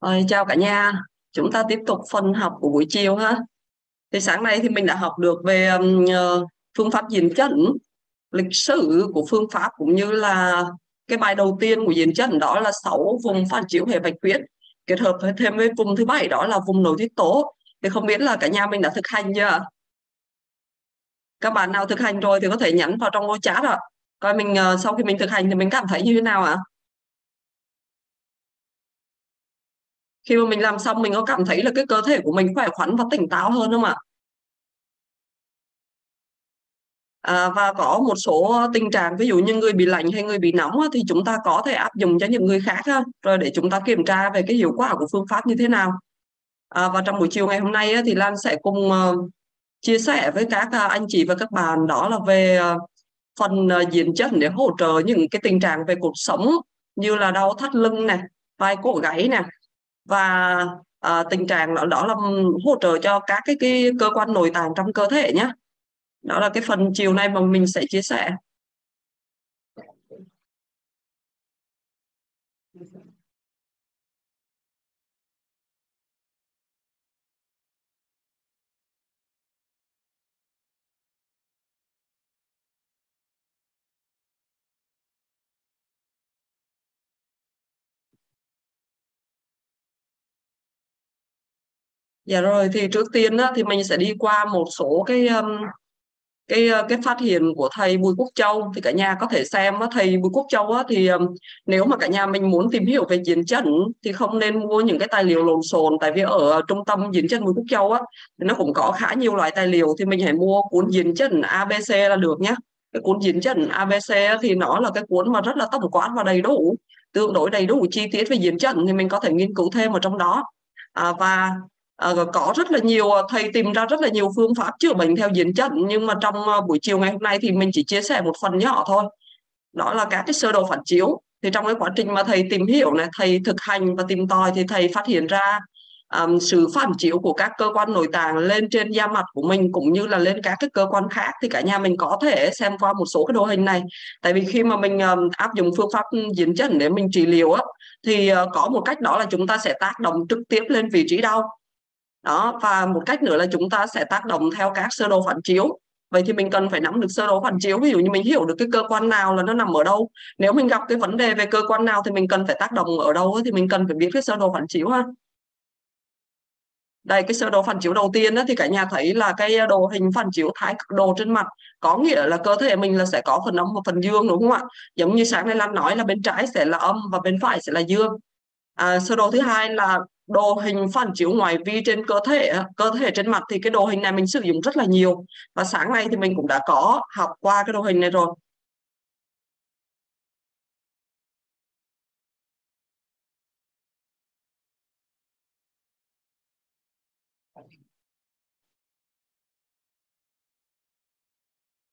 Rồi, chào cả nhà, chúng ta tiếp tục phần học của buổi chiều ha. Thì sáng nay thì mình đã học được về um, ờ, phương pháp diễn chẩn, lịch sử của phương pháp cũng như là cái bài đầu tiên của diễn chẩn đó là sáu vùng phản chiếu hệ bạch huyết kết hợp với thêm với vùng thứ bảy đó là vùng nội tiết tố. Thì không biết là cả nhà mình đã thực hành chưa? Các bạn nào thực hành rồi thì có thể nhắn vào trong ô chat ạ. Coi mình uh, sau khi mình thực hành thì mình cảm thấy như thế nào ạ? À? khi mà mình làm xong mình có cảm thấy là cái cơ thể của mình khỏe khoắn và tỉnh táo hơn không ạ à, và có một số tình trạng ví dụ như người bị lạnh hay người bị nóng thì chúng ta có thể áp dụng cho những người khác rồi để chúng ta kiểm tra về cái hiệu quả của phương pháp như thế nào à, và trong buổi chiều ngày hôm nay thì Lan sẽ cùng ờ, chia sẻ với các à, anh chị và các bạn đó là về ờ, phần ờ, diễn chất để hỗ trợ những cái tình trạng về cuộc sống như là đau thắt lưng này vai cổ gáy nè. Và à, tình trạng đó, đó là hỗ trợ cho các cái, cái cơ quan nội tạng trong cơ thể nhé đó là cái phần chiều nay mà mình sẽ chia sẻ. Dạ rồi thì trước tiên á, thì mình sẽ đi qua một số cái um, cái ờ, cái phát hiện của thầy Bùi Quốc Châu. Thì cả nhà có thể xem á, thầy Bùi Quốc Châu á, thì um, nếu mà cả nhà mình muốn tìm hiểu về diễn trận thì không nên mua những cái tài liệu lộn xộn. Tại vì ở trung tâm diễn trận Bùi Quốc Châu á thì nó cũng có khá nhiều loại tài liệu. Thì mình hãy mua cuốn diễn trận ABC là được nhé cái cuốn diễn trận ABC thì nó là cái cuốn mà rất là tổng quát và đầy đủ tương đối đầy đủ chi tiết về diễn trận thì mình có thể nghiên cứu thêm ở trong đó. À, và à, có rất là nhiều ờ, thầy tìm ra rất là nhiều phương pháp chữa bệnh theo diễn trận nhưng mà trong ờ, buổi chiều ngày hôm nay thì mình chỉ chia sẻ một phần nhỏ thôi. Đó là các cái sơ đồ phản chiếu. Thì trong cái quá trình mà thầy tìm hiểu này thầy thực hành và tìm tòi thì thầy phát hiện ra um, sự phản chiếu của các cơ quan nội tạng lên trên da mặt của mình cũng như là lên các cái cơ quan khác thì cả nhà mình có thể xem qua một số cái đồ hình này. Tại vì khi mà mình um, áp dụng phương pháp diễn chẩn để mình trị liệu á thì uh, có một cách đó là chúng ta sẽ tác động trực tiếp lên vị trí đau đó và một cách nữa là chúng ta sẽ tác động theo các sơ đồ phản chiếu. Vậy thì mình cần phải nắm được sơ đồ phản chiếu ví dụ như mình hiểu được cái cơ quan nào là nó nằm ở đâu. Nếu mình gặp cái vấn đề về cơ quan nào thì mình cần phải tác động ở đâu thì mình cần phải biết cái sơ đồ phản chiếu ha. Đây cái sơ đồ phản chiếu đầu tiên đó, thì cả nhà thấy là cái đồ hình phản chiếu thái cực đồ trên mặt có nghĩa là cơ thể mình là sẽ có phần âm và phần dương đúng không ạ? Giống như sáng nay Lan nói là bên trái sẽ là âm và bên phải sẽ là dương. À, sơ đồ thứ hai là đồ hình phản chiếu ngoại vi trên cơ thể cơ thể trên mặt thì cái đồ hình này mình sử dụng rất là nhiều. Và sáng nay thì mình cũng đã có học qua cái đồ hình này rồi.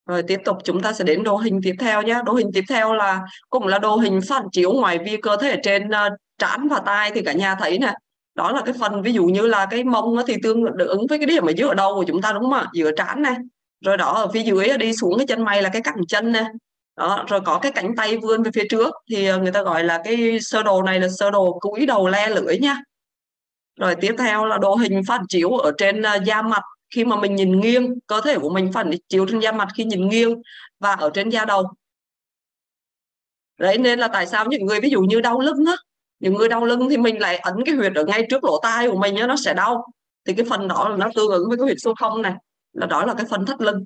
Rồi tiếp tục chúng ta sẽ đến đồ hình tiếp theo nhé. Đồ hình tiếp theo là cũng là đồ hình phản chiếu ngoài vi cơ thể trên uh, trán và tai thì cả nhà thấy nè đó là cái phần ví dụ như là cái mông thì tương ứng với cái điểm ở giữa đầu của chúng ta, đúng không ạ? Giữa trán này. Rồi đó, ở phía dưới đi xuống cái chân mày là cái cẳng chân này đó, rồi có cái cánh tay vươn về phía trước, thì ờ, người ta gọi là cái sơ đồ này là sơ đồ cúi đầu le lưỡi nha. Rồi tiếp theo là đồ hình phản chiếu ở trên ờ, da mặt. Khi mà mình nhìn nghiêng, cơ thể của mình phản chiếu trên da mặt khi nhìn nghiêng và ở trên da đầu. Đấy, nên là tại sao những người ví dụ như đau lưng á những người đau lưng thì mình lại ấn cái huyệt ở ngay trước lỗ tai của mình nó sẽ đau. Thì cái phần đó là nó tương ứng với cái huyệt số không này, là đó là cái phần thắt lưng.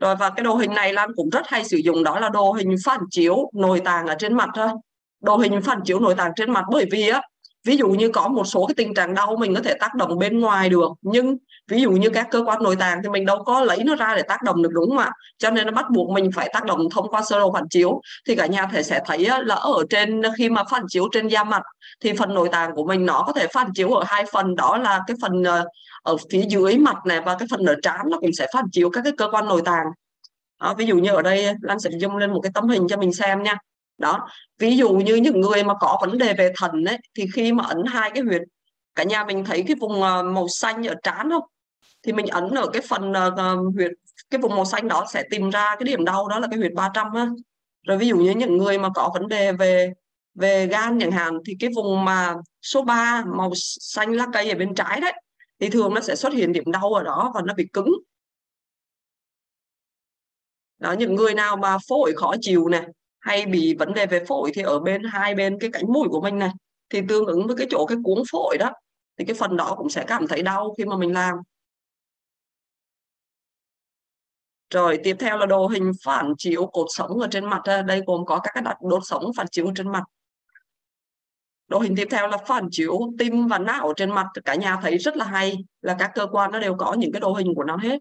Rồi, và cái đồ hình này Lan cũng rất hay sử dụng, đó là đồ hình phản chiếu nội tạng ở trên mặt thôi. Đồ hình phản chiếu nội tạng trên mặt bởi vì á ví dụ như có một số cái tình trạng đau mình có thể tác động bên ngoài được nhưng ví dụ như các cơ quan nội tạng thì mình đâu có lấy nó ra để tác động được đúng không ạ? Cho nên nó bắt buộc mình phải tác động thông qua sơ đồ phản chiếu. Thì cả nhà thể sẽ thấy là ở trên khi mà phản chiếu trên da mặt thì phần nội tạng của mình nó có thể phản chiếu ở hai phần đó là cái phần ờ, ở phía dưới mặt này và cái phần ở trán nó cũng sẽ phản chiếu các cái cơ quan nội tạng. Đó, ví dụ như ở đây Lan sẽ dùng lên một cái tấm hình cho mình xem nha đó ví dụ như những người mà có vấn đề về thần ấy thì khi mà ấn hai cái huyệt cả nhà mình thấy cái vùng ờ, màu xanh ở trán không thì mình ấn ở cái phần uh, huyệt cái vùng màu xanh đó sẽ tìm ra cái điểm đau đó là cái huyệt 300 ha. rồi ví dụ như những người mà có vấn đề về về gan chẳng hạn thì cái vùng mà số 3 màu xanh lá cây ở bên trái đấy thì thường nó sẽ xuất hiện điểm đau ở đó và nó bị cứng đó những người nào mà phổi khó chịu này hay bị vấn đề về phổi thì ở bên, hai bên cái cánh mũi của mình này thì tương ứng với cái chỗ cái cuống phổi đó, thì cái phần đó cũng sẽ cảm thấy đau khi mà mình làm. Rồi, tiếp theo là đồ hình phản chiếu cột sống ở trên mặt đây gồm có các cái đốt sống phản chiếu trên mặt. Đồ hình tiếp theo là phản chiếu tim và não trên mặt. Cả nhà thấy rất là hay là các cơ quan nó đều có những cái đồ hình của nó hết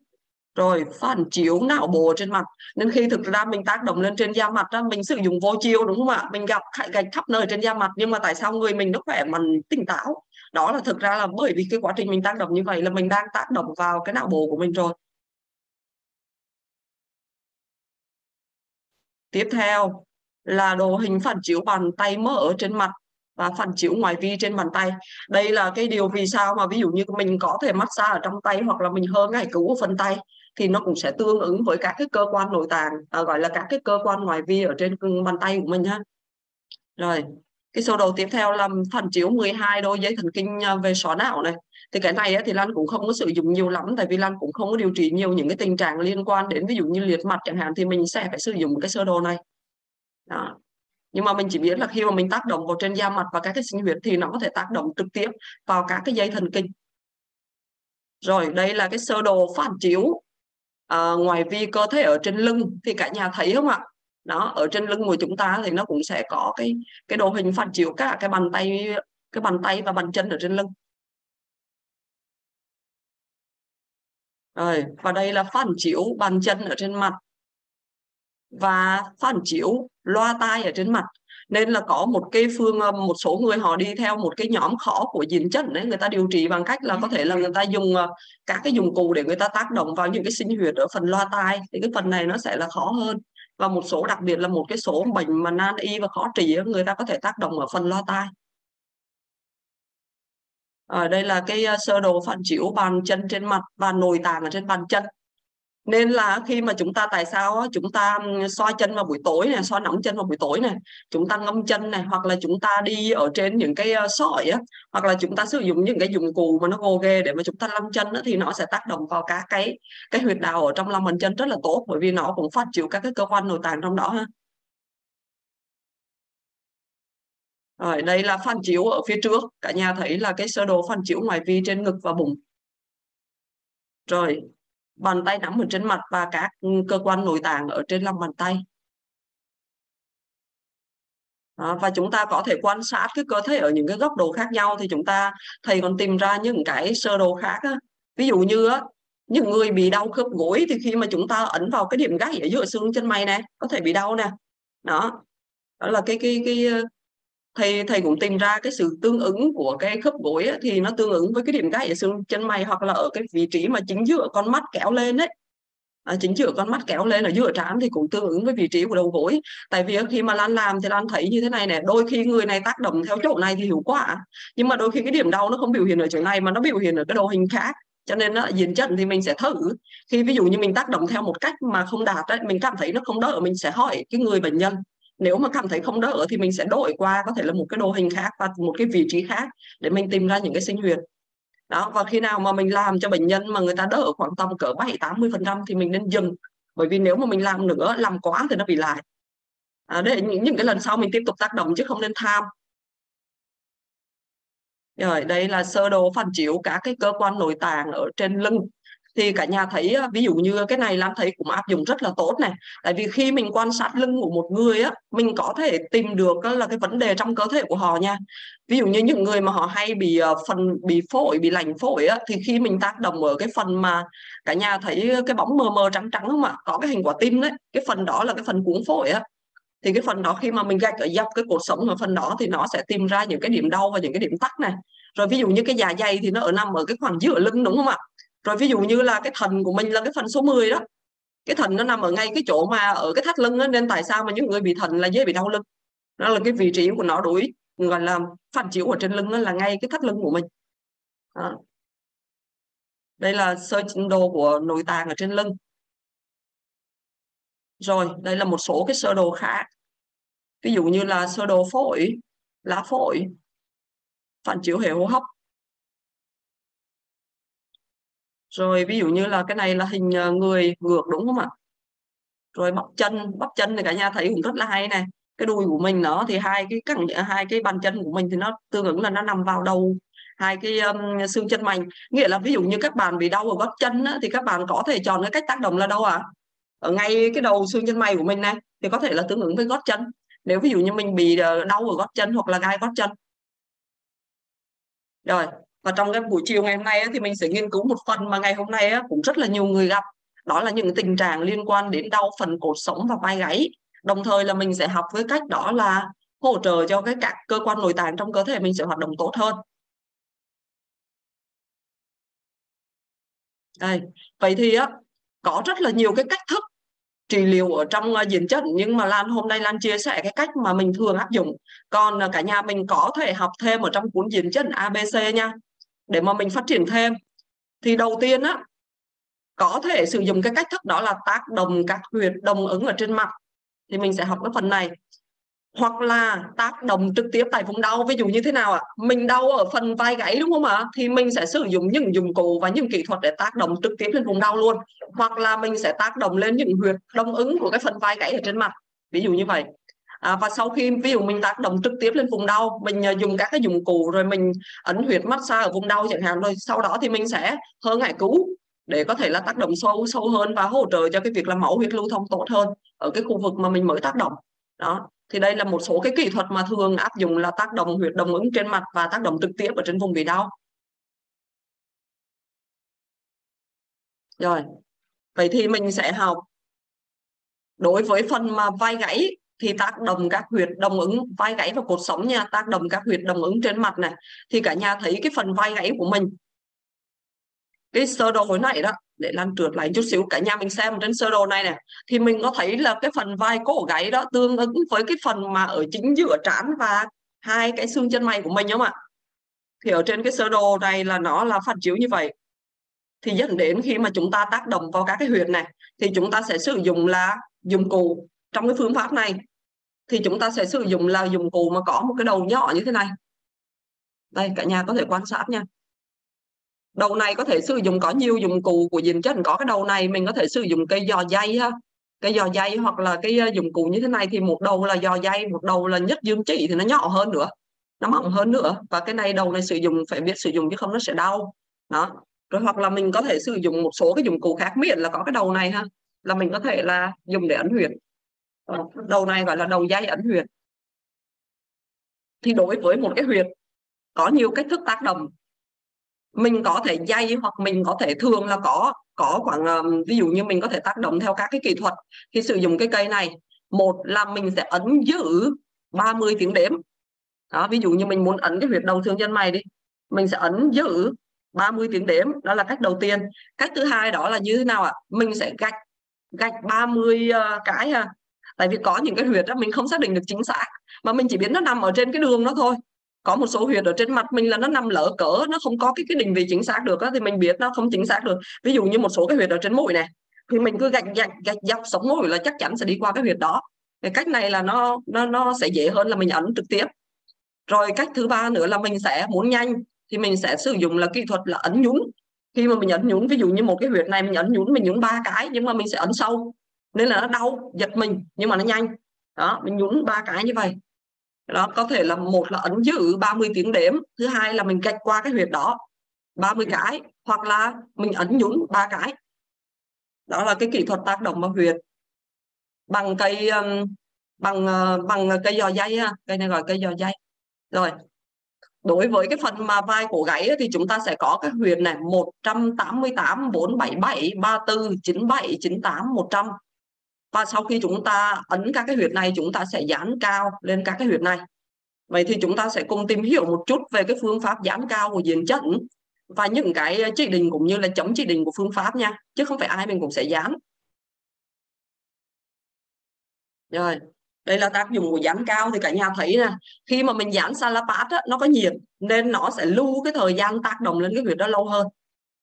rồi phản chiếu não bộ trên mặt. Nên khi thực ra mình tác động lên trên da mặt đó, mình sử dụng vô chiêu đúng không ạ? Mình gặp gạch khắp nơi trên da mặt nhưng mà tại sao người mình nó khỏe mạnh tỉnh táo? Đó là thực ra là bởi vì cái quá trình mình tác động như vậy là mình đang tác động vào cái não bộ của mình rồi. Tiếp theo là đồ hình phản chiếu bàn tay mở trên mặt và phản chiếu ngoài vi trên bàn tay. Đây là cái điều vì sao mà ví dụ như mình có thể massage ở trong tay hoặc là mình hơ ngày cứu ở phần tay thì nó cũng sẽ tương ứng với các cái cơ quan nội tạng à, gọi là các cái cơ quan ngoài vi ở trên bàn tay của mình ha. Rồi cái sơ đồ tiếp theo là phản chiếu 12 đôi dây thần kinh à, về xóa não này. Thì cái này thì Lan cũng không có sử dụng nhiều lắm tại vì Lan cũng không có điều trị nhiều những cái tình trạng liên quan đến ví dụ như liệt mặt chẳng hạn thì mình sẽ phải sử dụng cái sơ đồ này. Đó. Nhưng mà mình chỉ biết là khi mà mình tác động vào trên da mặt và các cái sinh huyết thì nó có thể tác động trực tiếp vào các cái dây thần kinh. Rồi đây là cái sơ đồ phản chiếu à, ngoài vi cơ thể ở trên lưng thì cả nhà thấy không ạ? Đó ở trên lưng của chúng ta thì nó cũng sẽ có cái cái đồ hình phản chiếu cả cái bàn tay cái bàn tay và bàn chân ở trên lưng. Rồi và đây là phản chiếu bàn chân ở trên mặt và phản chiếu loa tai ở trên mặt nên là có một cái phương ờ, một số người họ đi theo một cái nhóm khó của diện chất đấy, người ta điều trị bằng cách là có thể là người ta dùng ờ, các cái dụng cụ để người ta tác động vào những cái sinh huyệt ở phần loa tai. Thì cái phần này nó sẽ là khó hơn. Và một số, đặc biệt là một cái số bệnh mà nan y và khó trị người ta có thể tác động ở phần loa tai. Ở đây là cái ờ, sơ đồ phản chiếu bàn chân trên mặt và nồi tạng ở trên bàn chân nên là khi mà chúng ta tại sao chúng ta xoa chân vào buổi tối này xoa nóng chân vào buổi tối này chúng ta ngâm chân này hoặc là chúng ta đi ở trên những cái ờ, sỏi á hoặc là chúng ta sử dụng những cái dụng cụ mà nó gồ ghê để mà chúng ta lăn chân á, thì nó sẽ tác động vào các cái cái huyệt đạo ở trong lòng bàn chân rất là tốt bởi vì nó cũng phát triển các cái cơ quan nội tạng trong đó ha. Rồi đây là phản chiếu ở phía trước cả nhà thấy là cái sơ đồ phản chiếu ngoài vi trên ngực và bụng. Rồi bàn tay nắm ở trên mặt và các ừ, cơ quan nội tạng ở trên lòng bàn tay. Đó, và chúng ta có thể quan sát cái cơ thể ở những cái góc độ khác nhau thì chúng ta thầy còn tìm ra những cái sơ đồ khác á. ví dụ như á, những người bị đau khớp gối thì khi mà chúng ta ấn vào cái điểm gãy ở giữa xương chân mày này có thể bị đau nè. Đó. Đó là cái cái cái thầy thầy cũng tìm ra cái sự tương ứng của cái khớp gối ấy, thì nó tương ứng với cái điểm gãy ở xương chân mày hoặc là ở cái vị trí mà chính giữa con mắt kéo lên đấy à, chính giữa con mắt kéo lên ở giữa trán thì cũng tương ứng với vị trí của đầu gối. Tại vì khi mà lan làm thì lan thấy như thế này nè đôi khi người này tác động theo chỗ này thì hiệu quả. Nhưng mà đôi khi cái điểm đau nó không biểu hiện ở chỗ này mà nó biểu hiện ở cái đồ hình khác cho nên nó diện trận thì mình sẽ thử. Khi ví dụ như mình tác động theo một cách mà không đạt đấy mình cảm thấy nó không đỡ mình sẽ hỏi cái người bệnh nhân nếu mà cảm thấy không đỡ thì mình sẽ đổi qua có thể là một cái đồ hình khác và một cái vị trí khác để mình tìm ra những cái sinh huyệt đó và khi nào mà mình làm cho bệnh nhân mà người ta đỡ khoảng tầm cỡ 7 80 phần trăm thì mình nên dừng. Bởi vì nếu mà mình làm nữa làm quá thì nó bị lại. À, để những, những cái lần sau mình tiếp tục tác động chứ không nên tham. Rồi đây là sơ đồ phản chiếu các cái cơ quan nội tạng ở trên lưng thì cả nhà thấy ví dụ như cái này Lan thấy cũng áp dụng rất là tốt này. Tại vì khi mình quan sát lưng của một người, á, mình có thể tìm được là cái vấn đề trong cơ thể của họ nha. Ví dụ như những người mà họ hay bị ờ, phần, bị phổi, bị lạnh phổi, á, thì khi mình tác động ở cái phần mà cả nhà thấy cái bóng mờ mờ trắng trắng không ạ? Có cái hình quả tim đấy, cái phần đó là cái phần cuốn phổi, á. Thì cái phần đó khi mà mình gạch ở dọc cái cột sống ở phần đó thì nó sẽ tìm ra những cái điểm đau và những cái điểm tắc này. Rồi ví dụ như cái dạ dày thì nó ở nằm ở cái khoảng giữa lưng, đúng không ạ? Rồi ví dụ như là cái thần của mình là cái phần số 10 đó. Cái thần nó nằm ở ngay cái chỗ mà ở cái thắt lưng đó, nên tại sao mà những người bị thần là dễ bị đau lưng? Đó là cái vị trí của nó đối gọi là phản chiếu ở trên lưng đó là ngay cái thắt lưng của mình. Đó. đây là sơ đồ của nội tạng ở trên lưng. Rồi đây là một số cái sơ đồ khác. Ví dụ như là sơ đồ phổi lá phổi phản chiếu hệ hô hấp. Rồi ví dụ như là cái này là hình ờ, người ngược đúng không ạ? Rồi bắp chân bắp chân thì cả nhà thấy cũng rất là hay này. Cái đùi của mình nó thì hai cái cẳng à, hai cái bàn chân của mình thì nó tương ứng là nó nằm vào đầu hai cái um, xương chân mảnh nghĩa là ví dụ như các bạn bị đau ở gót chân á, thì các bạn có thể chọn cái cách tác động là đâu ạ? À? ở ngay cái đầu xương chân mày của mình này thì có thể là tương ứng với gót chân. Nếu ví dụ như mình bị ờ, đau ở gót chân hoặc là gai gót chân. Rồi và trong cái buổi chiều ngày hôm nay thì mình sẽ nghiên cứu một phần mà ngày hôm nay cũng rất là nhiều người gặp. Đó là những tình trạng liên quan đến đau phần cột sống và vai gáy. Đồng thời là mình sẽ học với cách đó là hỗ trợ cho cái các cơ quan nội tạng trong cơ thể mình sẽ hoạt động tốt hơn. Đây. Vậy thì á có rất là nhiều cái cách thức trị liệu ở trong à, uh, diễn chất nhưng mà Lan hôm nay Lan chia sẻ cái cách mà mình thường áp dụng. Còn uh, cả nhà mình có thể học thêm ở trong cuốn diễn chất ABC nha để mà mình phát triển thêm. Thì đầu tiên á, có thể sử dụng cái cách thức đó là tác động các huyệt đồng ứng ở trên mặt. Thì mình sẽ học cái phần này. Hoặc là tác động trực tiếp tại vùng đau, ví dụ như thế nào ạ? Mình đau ở phần vai gáy, đúng không ạ? Thì mình sẽ sử dụng những dụng cụ và những kỹ thuật để tác động trực tiếp lên vùng đau luôn. Hoặc là mình sẽ tác động lên những huyệt đông ứng của cái phần vai gáy ở trên mặt. Ví dụ như vậy à, và sau khi ví dụ mình tác động trực tiếp lên vùng đau mình uh, dùng các cái dụng cụ rồi mình ấn huyệt massage ở vùng đau chẳng hạn rồi sau đó thì mình sẽ hơ ngại cứu để có thể là tác động sâu sâu hơn và hỗ trợ cho cái việc là máu huyết lưu thông tốt hơn ở cái khu vực mà mình mới tác động. Đó thì đây là một số cái kỹ thuật mà thường áp dụng là tác động huyệt đồng ứng trên mặt và tác động trực tiếp ở trên vùng bị đau. Rồi vậy thì mình sẽ học. Đối với phần mà vai gãy thì tác động các huyệt đồng ứng, vai gãy và cột sống nha, tác động các huyệt đồng ứng trên mặt này. Thì cả nhà thấy cái phần vai gãy của mình, cái sơ đồ hồi nãy đó, để lan trượt lại chút xíu, cả nhà mình xem trên sơ đồ này nè, thì mình có thấy là cái phần vai cổ gáy đó tương ứng với cái phần mà ở chính giữa trán và hai cái xương chân mày của mình không ạ? Thì ở trên cái sơ đồ này là nó là phản chiếu như vậy. Thì dẫn đến khi mà chúng ta tác động vào các cái huyệt này, thì chúng ta sẽ sử dụng là dụng cụ trong cái phương pháp này thì chúng ta sẽ sử dụng là dụng cụ mà có một cái đầu nhỏ như thế này. Đây, cả nhà có thể quan sát nha. Đầu này có thể sử dụng có nhiều dụng cụ của diện chất. Có cái đầu này mình có thể sử dụng cây giò dây ha. Cây giò dây hoặc là cái ờ, dụng cụ như thế này thì một đầu là giò dây, một đầu là nhất dương chỉ thì nó nhỏ hơn nữa. Nó mỏng hơn nữa. Và cái này đầu này sử dụng, phải biết sử dụng chứ không nó sẽ đau. Đó. Rồi hoặc là mình có thể sử dụng một số cái dụng cụ khác. Miễn là có cái đầu này ha. Là mình có thể là dùng để ấn huyệt. Ờ, đầu này gọi là đầu dây ấn huyệt. Thì đối với một cái huyệt có nhiều cách thức tác động mình có thể dây hoặc mình có thể thường là có có khoảng ờ, ví dụ như mình có thể tác động theo các cái kỹ thuật khi sử dụng cái cây này. Một là mình sẽ ấn giữ 30 tiếng đếm. Đó ví dụ như mình muốn ấn cái huyệt đầu xương chân mày đi mình sẽ ấn giữ 30 tiếng đếm đó là cách đầu tiên. Cách thứ hai đó là như thế nào ạ? Mình sẽ gạch gạch 30 uh, ờ, cái ha tại vì có những cái huyệt đó mình không xác định được chính xác mà mình chỉ biết nó nằm ở trên cái đường đó thôi. Có một số huyệt ở trên mặt mình là nó nằm lỡ cỡ nó không có cái cái định vị chính xác được đó, thì mình biết nó không chính xác được. Ví dụ như một số cái huyệt ở trên mũi này thì mình cứ gạch gạch gạch dọc sống mũi là chắc chắn sẽ đi qua cái huyệt đó. Cái cách này là nó nó nó sẽ dễ hơn là mình ấn trực tiếp. Rồi cách thứ ba nữa là mình sẽ muốn nhanh thì mình sẽ sử dụng là kỹ thuật là ấn nhún. Khi mà mình ấn nhún ví dụ như một cái huyệt này mình ấn nhún mình nhún ba cái nhưng mà mình sẽ ấn sâu nên là nó đau, giật mình, nhưng mà nó nhanh. Đó, mình nhún ba cái như vậy. Đó, có thể là một là ấn giữ 30 tiếng đếm, thứ hai là mình gạch qua cái huyệt đó 30 cái, hoặc là mình ấn nhún ba cái. Đó là cái kỹ thuật tác động vào huyệt. Bằng cây bằng ờ, bằng cây giò dây cây này gọi cây giò dây. Rồi, đối với cái phần mà vai cổ gáy thì chúng ta sẽ có cái huyệt này 188 477 34 97 98 100 và sau khi chúng ta ấn các cái huyệt này chúng ta sẽ dán cao lên các cái huyệt này. Vậy thì chúng ta sẽ cùng tìm hiểu một chút về cái phương pháp dán cao của diện chẩn và những cái chỉ định cũng như là chống chỉ định của phương pháp nha chứ không phải ai mình cũng sẽ dán rồi đây là tác dụng của dán cao. Thì cả nhà thấy nè khi mà mình dán salapat á, nó có nhiệt nên nó sẽ lưu cái thời gian tác động lên cái huyệt đó lâu hơn.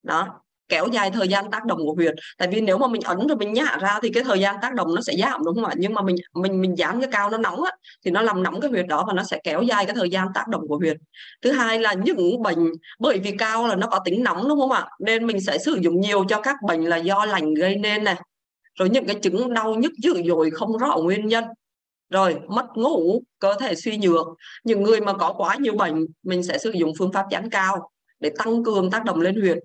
Đó kéo dài thời gian tác động của huyệt tại vì nếu mà mình ấn rồi mình nhả ra thì cái thời gian tác động nó sẽ giảm, đúng không ạ? Nhưng mà mình mình mình giảm cái cao nó nóng á, thì nó làm nóng cái huyệt đó và nó sẽ kéo dài cái thời gian tác động của huyệt thứ hai là những bệnh, bởi vì cao là nó có tính nóng, đúng không ạ? Nên mình sẽ sử dụng nhiều cho các bệnh là do lành gây nên này, rồi những cái chứng đau nhức dữ dội không rõ nguyên nhân, rồi mất ngủ, cơ thể suy nhược. Những người mà có quá nhiều bệnh, mình sẽ sử dụng phương pháp giãn cao để tăng cường tác động lên huyệt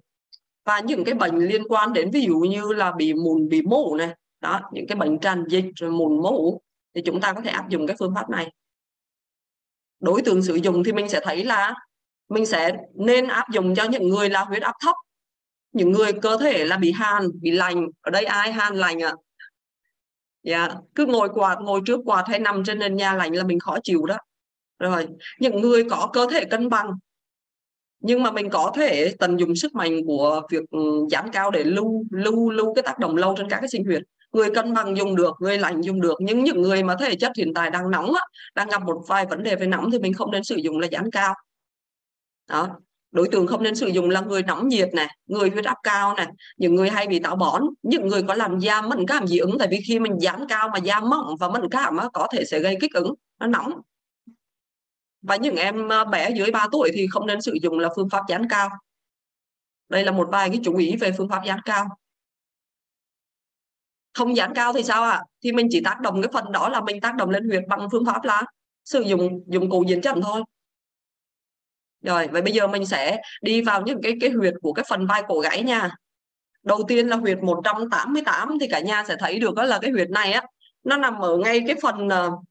và những cái bệnh liên quan đến ví dụ như là bị mụn, bị mủ này, đó, những cái bệnh tràn dịch rồi mụn mủ thì chúng ta có thể áp dụng cái phương pháp này. Đối tượng sử dụng thì mình sẽ thấy là mình sẽ nên áp dụng cho những người là huyết áp thấp, những người cơ thể là bị hàn, bị lành ở đây ai hàn lành ạ? À? dạ cứ ngồi quạt, ngồi trước quạt hay nằm trên nền nhà lạnh là mình khó chịu đó. Rồi, những người có cơ thể cân bằng nhưng mà mình có thể tận dụng sức mạnh của việc ừ, giảm giãn cao để lưu lưu lưu cái tác động lâu trên các cái sinh huyệt người cân bằng dùng được người lạnh dùng được nhưng những người mà thể chất hiện tại đang nóng á, đang gặp một vài vấn đề về nóng thì mình không nên sử dụng là giãn cao. Đó đối tượng không nên sử dụng là người nóng nhiệt này người huyết áp cao này những người hay bị táo bón những người có làm da mẫn cảm dị ứng. Tại vì khi mình giãn cao mà da mỏng và mẫn cảm á, có thể sẽ gây kích ứng nó nóng và những em à, bé dưới 3 tuổi thì không nên sử dụng là phương pháp dán cao. Đây là một vài cái chú ý về phương pháp dán cao. Không dán cao thì sao ạ? À? thì mình chỉ tác động cái phần đó là mình tác động lên huyệt bằng phương pháp là sử dụng dụng cụ diễn chậm thôi. Rồi vậy bây giờ mình sẽ đi vào những cái cái huyệt của cái phần vai cổ gãy nha. Đầu tiên là huyệt 188 thì cả nhà sẽ thấy được đó là cái huyệt này á nó nằm ở ngay cái phần uh,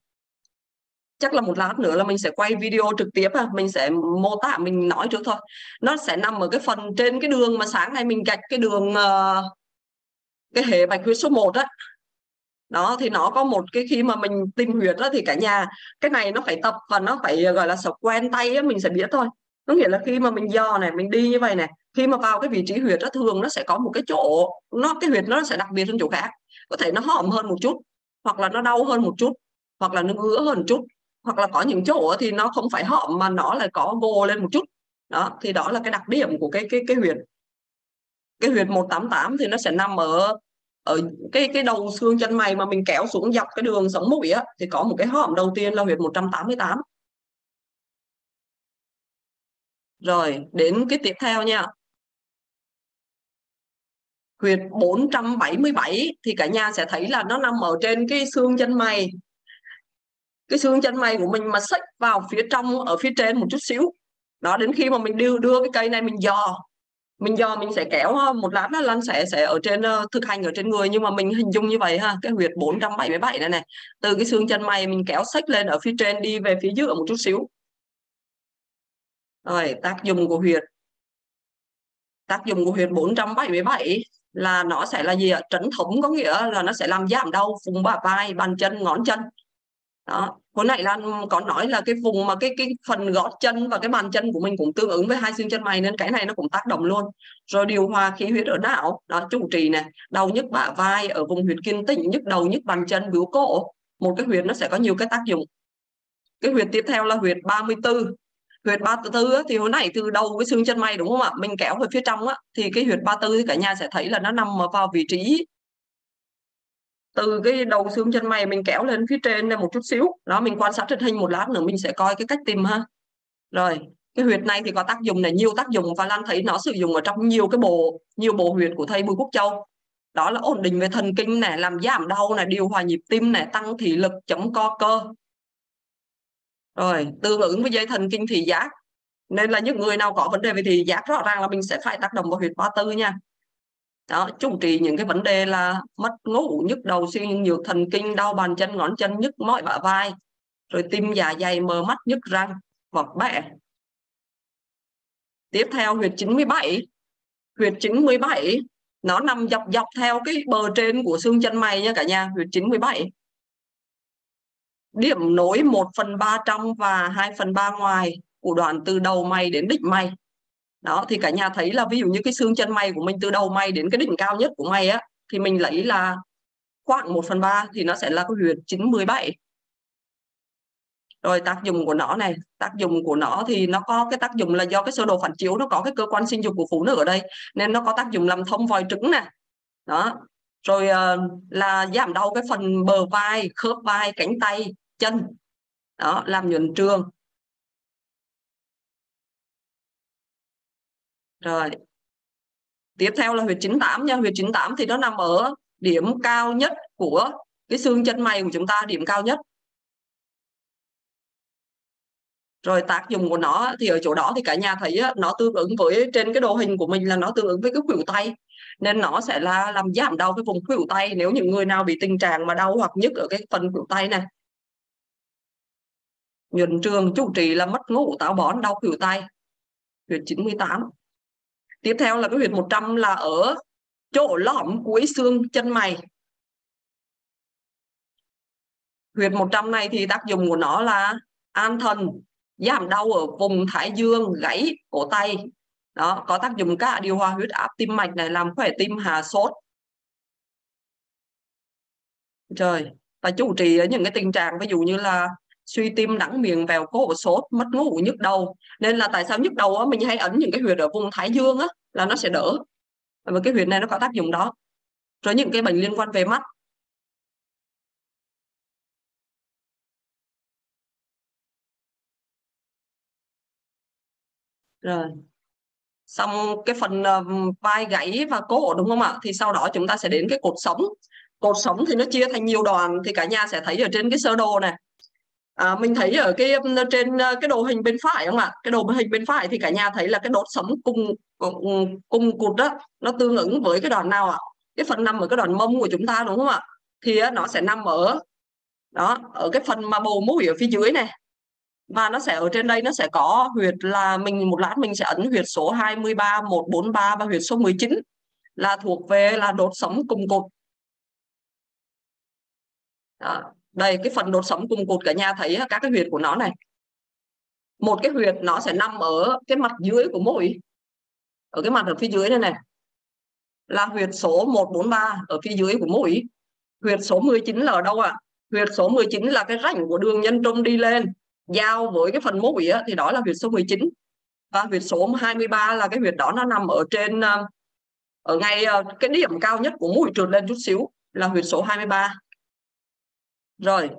chắc là một lát nữa là mình sẽ quay video trực tiếp ha. Mình sẽ mô tả mình nói trước thôi. Nó sẽ nằm ở cái phần trên cái đường mà sáng nay mình gạch cái đường uh, cái hệ bạch huyết số 1 á. Đó thì nó có một cái khi mà mình tìm huyệt đó thì cả nhà cái này nó phải tập và nó phải gọi là sập quen tay á, mình sẽ biết thôi. Có nghĩa là khi mà mình dò này mình đi như vậy này khi mà vào cái vị trí huyệt đó thường nó sẽ có một cái chỗ nó cái huyệt nó sẽ đặc biệt hơn chỗ khác. Có thể nó hõm hơn một chút hoặc là nó đau hơn một chút hoặc là nó ngứa hơn một chút hoặc là có những chỗ thì nó không phải hõm mà nó lại có gồ lên một chút. Đó, thì đó là cái đặc điểm của cái cái cái huyệt cái huyệt 188 thì nó sẽ nằm ở ở cái cái đầu xương chân mày mà mình kéo xuống dọc cái đường sống mũi á, thì có một cái hõm đầu tiên là huyệt 188 rồi, đến cái tiếp theo nha. Huyệt 477 thì cả nhà sẽ thấy là nó nằm ở trên cái xương chân mày cái xương chân mày của mình mà xách vào phía trong, ở phía trên một chút xíu. Đó, đến khi mà mình đưa đưa cái cây này mình dò mình dò mình sẽ kéo một lát là lăn sẽ sẽ ở trên ờ, thực hành ở trên người. Nhưng mà mình hình dung như vậy, ha, cái huyệt 477 này này từ cái xương chân mày mình kéo sách lên ở phía trên đi về phía giữa một chút xíu. Rồi, tác dụng của huyệt. Tác dụng của huyệt 477 là nó sẽ là gì ạ? Trấn thống có nghĩa là nó sẽ làm giảm đau vùng bả vai, bàn chân, ngón chân đó hồi nãy là có nói là cái vùng mà cái cái phần gót chân và cái bàn chân của mình cũng tương ứng với hai xương chân mày nên cái này nó cũng tác động luôn. Rồi điều hòa khí huyết ở não, đó, chủ trì này đau nhức bả vai ở vùng huyệt kiên tĩnh nhức đầu, nhức bàn chân, bướu cổ, một cái huyệt nó sẽ có nhiều cái tác dụng. Cái huyệt tiếp theo là huyệt 34 huyệt 34 thì hồi nãy từ đầu cái xương chân mày đúng không ạ? Mình kéo về phía trong á, thì cái huyệt 34 thì cả nhà sẽ thấy là nó nằm vào vị trí từ cái đầu xương chân mày mình kéo lên phía trên này một chút xíu. Đó, mình quan sát trên hình một lát nữa mình sẽ coi cái cách tìm ha. Rồi, cái huyệt này thì có tác dụng này, nhiều tác dụng và Lan thấy nó sử dụng ở trong nhiều cái bộ, nhiều bộ huyệt của thầy Bùi Quốc Châu. Đó là ổn định về thần kinh này làm giảm đau này điều hòa nhịp tim này tăng thị lực, chống co cơ. Rồi tương ứng với dây thần kinh thị giác. Nên là những người nào có vấn đề về thị giác, rõ ràng là mình sẽ phải tác động vào huyệt ba tư nha đó chủ trị những cái vấn đề là mất ngủ nhức đầu, suy nhược thần kinh, đau bàn chân, ngón chân, nhức mỏi bả vai, rồi tim dạ dày, mờ mắt, nhức răng hoặc bẹ. Tiếp theo huyệt 97 huyệt 97 nó nằm dọc dọc theo cái bờ trên của xương chân mày nha cả nhà huyệt 97 điểm nối 1 phần 3 trong và 2 phần 3 ngoài của đoạn từ đầu mày đến đích mày đó thì cả nhà thấy là ví dụ như cái xương chân may của mình từ đầu may đến cái đỉnh cao nhất của may á thì mình lấy là khoảng 1 phần 3 thì nó sẽ là cái huyệt 97 rồi tác dụng của nó này tác dụng của nó thì nó có cái tác dụng là do cái sơ đồ phản chiếu nó có cái cơ quan sinh dục của phụ nữ ở đây nên nó có tác dụng làm thông vòi trứng nè. Đó rồi uh, là giảm đau cái phần bờ vai khớp vai cánh tay chân. Đó làm nhuận trường. Rồi. Tiếp theo là huyệt 98 nha. Huyệt 98 thì nó nằm ở điểm cao nhất của cái xương chân mày của chúng ta, điểm cao nhất. Rồi tác dụng của nó thì ở chỗ đó thì cả nhà thấy nó tương ứng với trên cái đồ hình của mình là nó tương ứng với cái khuỷu tay. Nên nó sẽ là làm giảm đau cái vùng khuỷu tay nếu những người nào bị tình trạng mà đau hoặc nhức ở cái phần khuỷu tay này. Nhuận trường chủ trì là mất ngủ, táo bón, đau khuỷu tay. Huyệt 98 tiếp theo là cái huyệt 100 là ở chỗ lõm cuối xương chân mày. Huyệt 100 này thì tác dụng của nó là an thần, giảm đau ở vùng thái dương gãy cổ tay. Đó, có tác dụng cả điều hòa huyết áp tim mạch này, làm khỏe tim, hạ sốt. Trời và chủ trì ở những cái tình trạng ví dụ như là suy tim đắng miệng vèo cố sốt mất ngủ nhức đầu. Nên là tại sao nhức đầu á? Mình hay ấn những cái huyệt ở vùng thái dương á là nó sẽ đỡ. Và cái huyệt này nó có tác dụng đó. Rồi những cái bệnh liên quan về mắt. Rồi. Xong cái phần uh, vai gãy và cổ đúng không ạ? Thì sau đó chúng ta sẽ đến cái cột sống. Cột sống thì nó chia thành nhiều đoạn thì cả nhà sẽ thấy ở trên cái sơ đồ này à, mình thấy ở cái ừ, trên ờ, cái đồ hình bên phải không ạ? Cái đồ hình bên phải thì cả nhà thấy là cái đốt sống cùng cùng, cùng cụt đó nó tương ứng với cái đoạn nào ạ? Cái phần nằm ở cái đoạn mông của chúng ta đúng không ạ? Thì ờ, nó sẽ nằm ở đó ở cái phần mà bầu mũi ở phía dưới này. Và nó sẽ ở trên đây nó sẽ có huyệt là mình một lát mình sẽ ấn huyệt số 23 143 và huyệt số 19 là thuộc về là đốt sống cùng cột đó đây cái phần đột sống cùng cột cả nhà thấy các cái huyệt của nó này. Một cái huyệt nó sẽ nằm ở cái mặt dưới của mũi ở cái mặt ở phía dưới này này. Là huyệt số 143 ở phía dưới của mũi huyệt số 19 là ở đâu ạ? À? huyệt số 19 là cái rãnh của đường nhân trung đi lên giao với cái phần mũi á, thì đó là huyệt số 19 và huyệt số 23 là cái huyệt đó nó nằm ở trên ờ, ở ngay ờ, cái điểm cao nhất của mũi trượt lên chút xíu là huyệt số 23 rồi,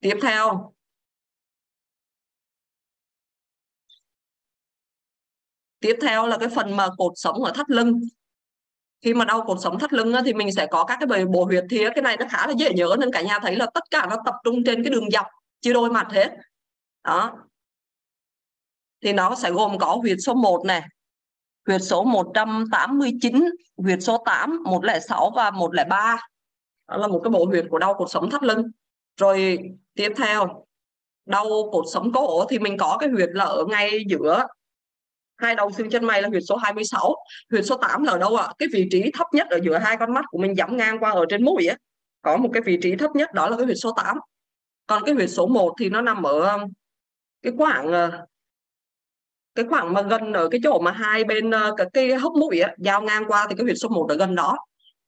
tiếp theo. Tiếp theo là cái phần mà cột sống ở thắt lưng. Khi mà đau cột sống thắt lưng thì mình sẽ có các cái bộ huyệt thì cái này nó khá là dễ nhớ nên cả nhà thấy là tất cả nó tập trung trên cái đường dọc chia đôi mặt hết. Đó. Thì nó sẽ gồm có huyệt số 1 này huyệt số 189 huyệt số 8 106 và 103 đó là một cái bộ huyệt của đau cột sống thắt lưng. Rồi tiếp theo đau cột sống cổ thì mình có cái huyệt là ở ngay giữa hai đầu xương chân mày là huyệt số 26 huyệt số 8 là ở đâu ạ? À? cái vị trí thấp nhất ở giữa hai con mắt của mình dẫm ngang qua ở trên mũi á. Có một cái vị trí thấp nhất đó là cái huyệt số 8 còn cái huyệt số 1 thì nó nằm ở um, cái khoảng ờ, cái khoảng mà gần ở cái chỗ mà hai bên ờ, cái, cái hốc mũi á, giao ngang qua thì cái huyệt số 1 ở gần đó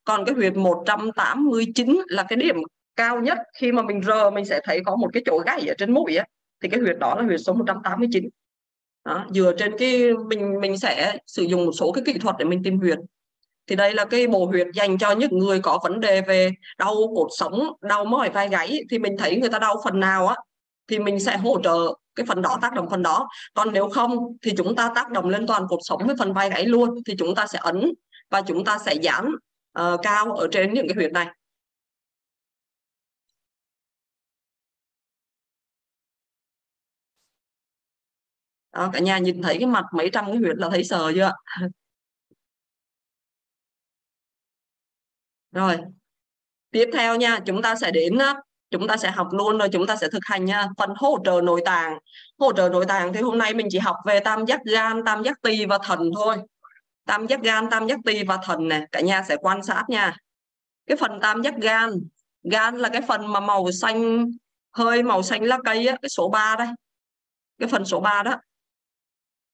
còn cái huyệt 189 là cái điểm cao nhất. Khi mà mình rờ mình sẽ thấy có một cái chỗ gãy ở trên mũi á thì cái huyệt đó là huyệt số 189 đó, dựa trên cái mình mình sẽ sử dụng một số cái kỹ thuật để mình tìm huyệt. Thì đây là cái bộ huyệt dành cho những người có vấn đề về đau cột sống đau mỏi vai gáy. Thì mình thấy người ta đau phần nào á thì mình sẽ hỗ trợ cái phần đó tác động phần đó. Còn nếu không thì chúng ta tác động lên toàn cột sống với phần vai gáy luôn. Thì chúng ta sẽ ấn và chúng ta sẽ dán uh, cao ở trên những cái huyệt này. Đó, cả nhà nhìn thấy cái mặt mấy trăm cái huyệt là thấy sờ chưa rồi tiếp theo nha chúng ta sẽ đến chúng ta sẽ học luôn rồi chúng ta sẽ thực hành nha phần hỗ trợ nội tạng. Hỗ trợ nội tạng thì hôm nay mình chỉ học về tam giác gan tam giác tỳ và thần thôi tam giác gan tam giác tỳ và thần này cả nhà sẽ quan sát nha. Cái phần tam giác gan gan là cái phần mà màu xanh hơi màu xanh lá cây á, cái số 3 đây cái phần số 3 đó.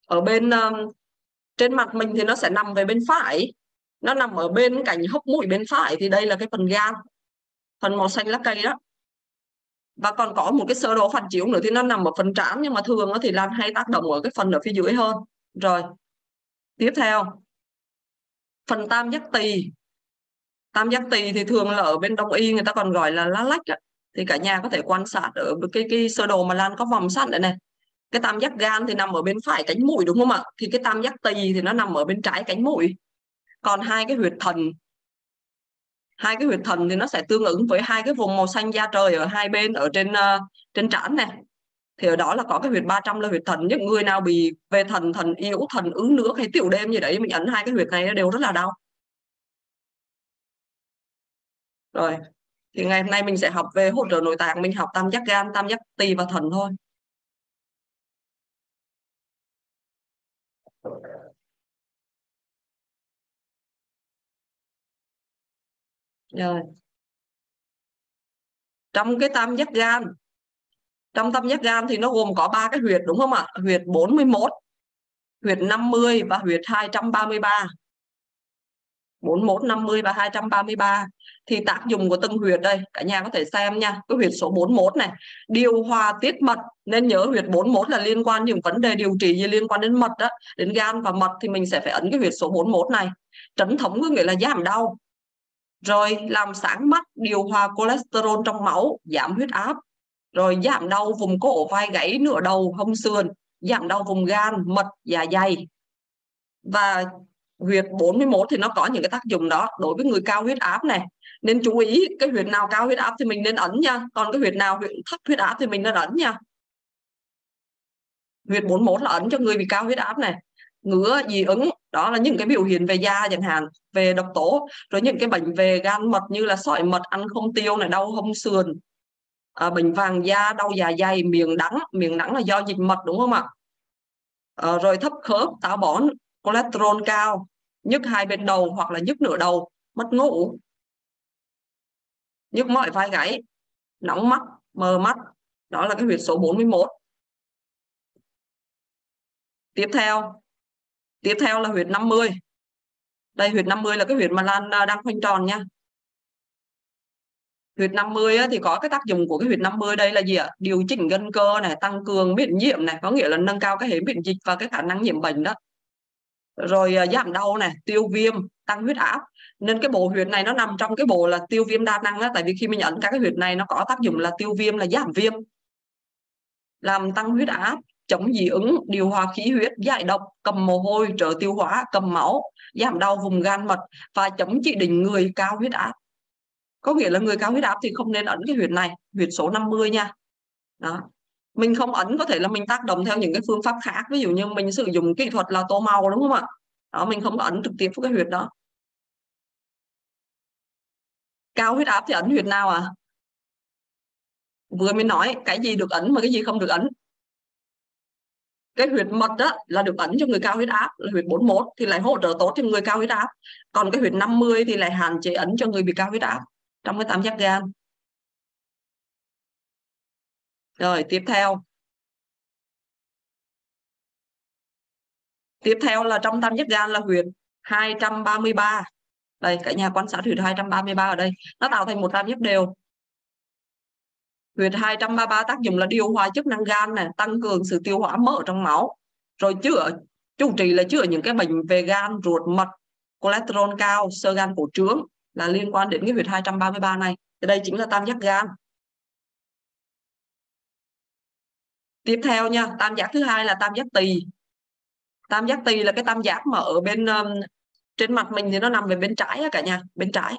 Ở bên um, trên mặt mình thì nó sẽ nằm về bên phải. Nó nằm ở bên cạnh hốc mũi bên phải thì đây là cái phần gan phần màu xanh lá cây đó. Và còn có một cái sơ đồ phản chiếu nữa thì nó nằm ở phần trán nhưng mà thường thì Lan hay tác động ở cái phần ở phía dưới hơn. Rồi tiếp theo phần tam giác tỳ. Tam giác tỳ thì thường là ở bên đông y người ta còn gọi là lá lách đó. thì cả nhà có thể quan sát ở cái cái sơ đồ mà Lan có vòng sắt đây này. Cái tam giác gan thì nằm ở bên phải cánh mũi đúng không ạ? Thì cái tam giác tỳ thì nó nằm ở bên trái cánh mũi. Còn hai cái huyệt thần hai cái huyệt thần thì nó sẽ tương ứng với hai cái vùng màu xanh da trời ở hai bên ở trên uh, trên trán này thì ở đó là có cái huyệt 300 là huyệt thần những người nào bị về thần thần yếu, thần ứng nước hay tiểu đêm gì đấy, mình ấn hai cái huyệt này đều rất là đau. Rồi, thì ngày hôm nay mình sẽ học về hỗ trợ nội tạng, mình học tam giác gan, tam giác tỳ và thần thôi. Rồi. Trong cái tam giác gan trong tam giác gan thì nó gồm có ba cái huyệt đúng không ạ? Huyệt 41 huyệt 50 và huyệt 233 41, 50 và 233 thì tác dụng của từng huyệt đây cả nhà có thể xem nha. Cái huyệt số 41 này điều hòa tiết mật nên nhớ huyệt 41 là liên quan những vấn đề điều trị gì liên quan đến mật đó đến gan và mật thì mình sẽ phải ấn cái huyệt số 41 này. Trấn thống có nghĩa là giảm đau. Rồi làm sáng mắt điều hòa cholesterol trong máu giảm huyết áp rồi giảm đau vùng cổ vai gáy nửa đầu hông sườn, giảm đau vùng gan, mật dạ dày. Và huyệt 41 thì nó có những cái tác dụng đó. Đối với người cao huyết áp này, nên chú ý cái huyệt nào cao huyết áp thì mình nên ấn nha. Còn cái huyệt nào huyệt thấp huyết áp thì mình nên ấn nha. Huyệt 41 là ấn cho người bị cao huyết áp này. Ngứa, dị ứng, đó là những cái biểu hiện về da chẳng hạn, về độc tố. Rồi những cái bệnh về gan mật như là sỏi mật, ăn không tiêu này, đau hông sườn à, bệnh vàng da đau dạ dày miệng đắng miệng đắng là do dịch mật đúng không ạ? À, rồi thấp khớp táo bón cholesterol cao nhức hai bên đầu hoặc là nhức nửa đầu mất ngủ nhức mỏi vai gáy nóng mắt mờ mắt đó là cái huyệt số 41 tiếp theo tiếp theo là huyệt 50 đây huyệt 50 là cái huyệt mà Lan à, đang khoanh tròn nha huyệt 50 á, thì có cái tác dụng của cái huyệt 50 đây là gì ạ? Điều chỉnh gân cơ này tăng cường miễn nhiễm này có nghĩa là nâng cao cái hệ miễn dịch và cái khả năng nhiễm bệnh đó. Rồi à, giảm đau này tiêu viêm tăng huyết áp. Nên cái bộ huyệt này nó nằm trong cái bộ là tiêu viêm đa năng á tại vì khi mình ấn các cái huyệt này nó có tác dụng là tiêu viêm là giảm viêm làm tăng huyết áp chống dị ứng điều hòa khí huyết giải độc cầm mồ hôi trợ tiêu hóa cầm máu giảm đau vùng gan mật và chống chỉ định người cao huyết áp có nghĩa là người cao huyết áp thì không nên ấn cái huyệt này huyệt số 50 nha. Đó. Mình không ấn có thể là mình tác động theo những cái phương pháp khác, ví dụ như mình sử dụng kỹ thuật là tô màu, đúng không ạ? Đó, mình không ấn trực tiếp vào cái huyệt đó. Cao huyết áp thì ấn huyệt nào à? Vừa mới nói, cái gì được ấn mà cái gì không được ấn cái huyệt mật đó là được ấn cho người cao huyết áp, là huyệt 41 thì lại hỗ trợ tốt cho người cao huyết áp. Còn cái huyệt 50 thì lại hạn chế ấn cho người bị cao huyết áp trong cái tam giác gan. Rồi, tiếp theo. Tiếp theo là trong tam giác gan là huyệt 233 đây, cả nhà quan sát huyệt 233 ở đây. Nó tạo thành một tam giác đều. Huyệt 233 tác dụng là điều hòa chức năng gan này, tăng cường sự tiêu hóa mỡ trong máu. Rồi chữa, chủ trì là chữa những cái bệnh về gan, ruột, mật, cholesterol cao, sơ gan cổ trướng là liên quan đến cái huyệt 233 này. Thì đây chính là tam giác gan. Tiếp theo nha tam giác thứ hai là tam giác tỳ. Tam giác tỳ là cái tam giác mà ở bên um, trên mặt mình thì nó nằm về bên trái cả nhà bên trái.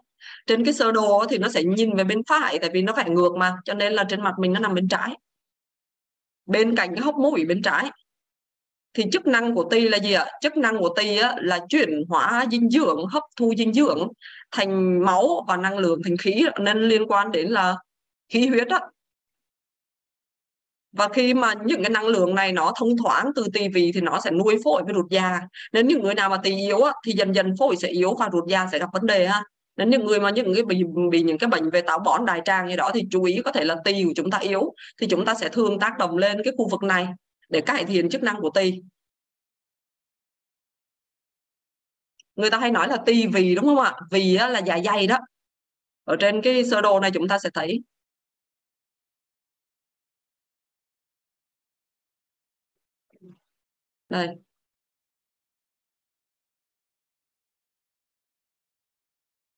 Trên cái sơ đồ thì nó sẽ nhìn về bên phải tại vì nó phải ngược mà cho nên là trên mặt mình nó nằm bên trái. Bên cạnh cái hốc mũi bên trái thì chức năng của tỳ là gì ạ? Chức năng của tỳ á, là chuyển hóa dinh dưỡng hấp thu dinh dưỡng thành máu và năng lượng thành khí nên liên quan đến là khí huyết á. Và khi mà những cái năng lượng này nó thông thoáng từ tỳ vị thì nó sẽ nuôi phổi với ruột già. Nên những người nào mà tỳ yếu á, thì dần dần phổi sẽ yếu và ruột già sẽ gặp vấn đề ha. Nên những người mà những cái bị, bị những cái bệnh về táo bón đại tràng như đó thì chú ý có thể là tỳ của chúng ta yếu thì chúng ta sẽ thường tác động lên cái khu vực này để cải thiện chức năng của tỳ. Người ta hay nói là tỳ vì đúng không ạ? Vì là dạ dày đó. Ở trên cái sơ đồ này chúng ta sẽ thấy. Đây.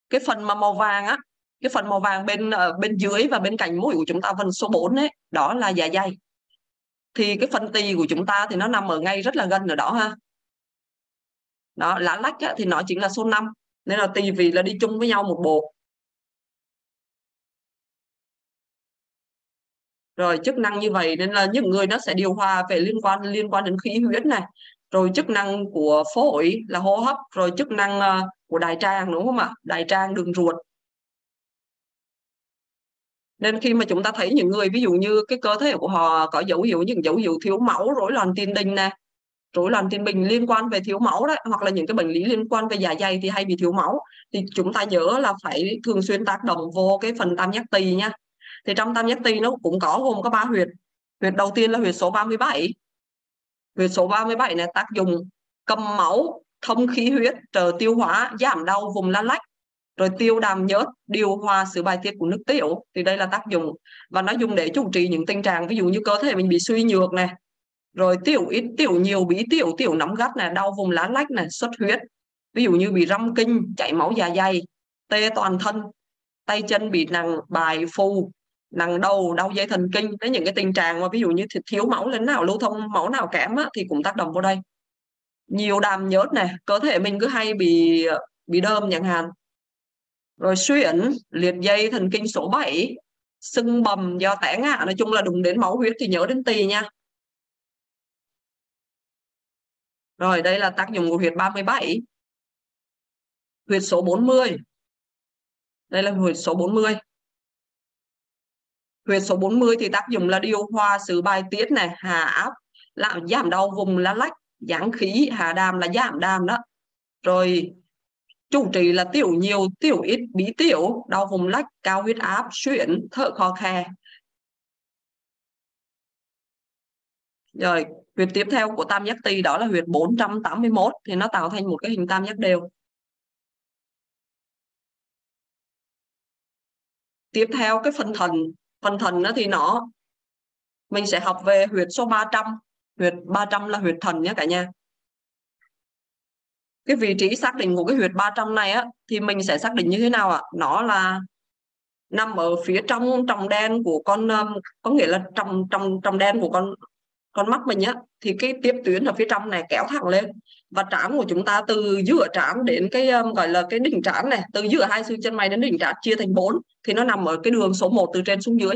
Cái phần mà màu vàng á, cái phần màu vàng bên ở bên dưới và bên cạnh mũi của chúng ta, phần số 4 ấy, đó là dạ dày thì cái phân ti của chúng ta thì nó nằm ở ngay rất là gần ở đó ha. Đó lá lách á, thì nó chính là số 5 nên là tì vì là đi chung với nhau một bộ. Rồi chức năng như vậy nên là những người nó sẽ điều hòa về liên quan liên quan đến khí huyết này. Rồi chức năng của phổi là hô hấp. Rồi chức năng uh, của đại tràng đúng không ạ? Đại tràng đường ruột nên khi mà chúng ta thấy những người, ví dụ như cái cơ thể của họ có dấu hiệu, những dấu hiệu thiếu máu, rối loạn tiền đình nè, rối loạn tiền đình liên quan về thiếu máu đấy, hoặc là những cái bệnh lý liên quan về dạ dày thì hay bị thiếu máu, thì chúng ta nhớ là phải thường xuyên tác động vô cái phần tam giác tỳ nha. Thì trong tam giác tỳ nó cũng có gồm có ba huyệt. Huyệt đầu tiên là huyệt số 37 huyệt số 37 này tác dụng cầm máu, thông khí huyết, trợ tiêu hóa, giảm đau vùng lan lách rồi tiêu đàm nhớt điều hòa sự bài tiết của nước tiểu thì đây là tác dụng. Và nó dùng để chủ trị những tình trạng ví dụ như cơ thể mình bị suy nhược này rồi tiểu ít tiểu nhiều bí tiểu tiểu nóng gắt này đau vùng lá lách này xuất huyết ví dụ như bị râm kinh chảy máu dạ dày tê toàn thân tay chân bị nặng bài phù nặng đầu đau dây thần kinh. Đến những cái tình trạng mà ví dụ như thiếu máu lên nào lưu thông máu nào kém á, thì cũng tác động vào đây. Nhiều đàm nhớt này cơ thể mình cứ hay bị ờ, bị đơm chẳng hạn rồi suyễn liệt dây, thần kinh số 7 sưng bầm, do tẻ ngã nói chung là đụng đến máu huyết thì nhớ đến tỳ nha. Rồi, đây là tác dụng của huyệt 37 huyệt số 40 đây là huyệt số 40 huyệt số 40 thì tác dụng là điều hòa sự bài tiết này, hạ áp, làm giảm đau vùng lá lách, giãn khí, hạ đàm là giảm đàm đó. Rồi chủ trì là tiểu nhiều, tiểu ít, bí tiểu, đau vùng lách, cao huyết áp suyễn thở khó khe rồi huyệt tiếp theo của tam giác tỳ đó là huyệt 481 thì nó tạo thành một cái hình tam giác đều. Tiếp theo cái phần thần phần thần đó thì nó, mình sẽ học về huyệt số 300 huyệt 300 là huyệt thần nhé cả nhà cái vị trí xác định của cái huyệt 300 này á thì mình sẽ xác định như thế nào ạ? Nó là nằm ở phía trong trong đen của con um, có nghĩa là trong trong trong đen của con con mắt mình á thì cái tiếp tuyến ở phía trong này kéo thẳng lên. Và trán của chúng ta từ giữa trán đến cái um, gọi là cái đỉnh trán này từ giữa hai xương chân mày đến đỉnh trán chia thành bốn thì nó nằm ở cái đường số 1 từ trên xuống dưới.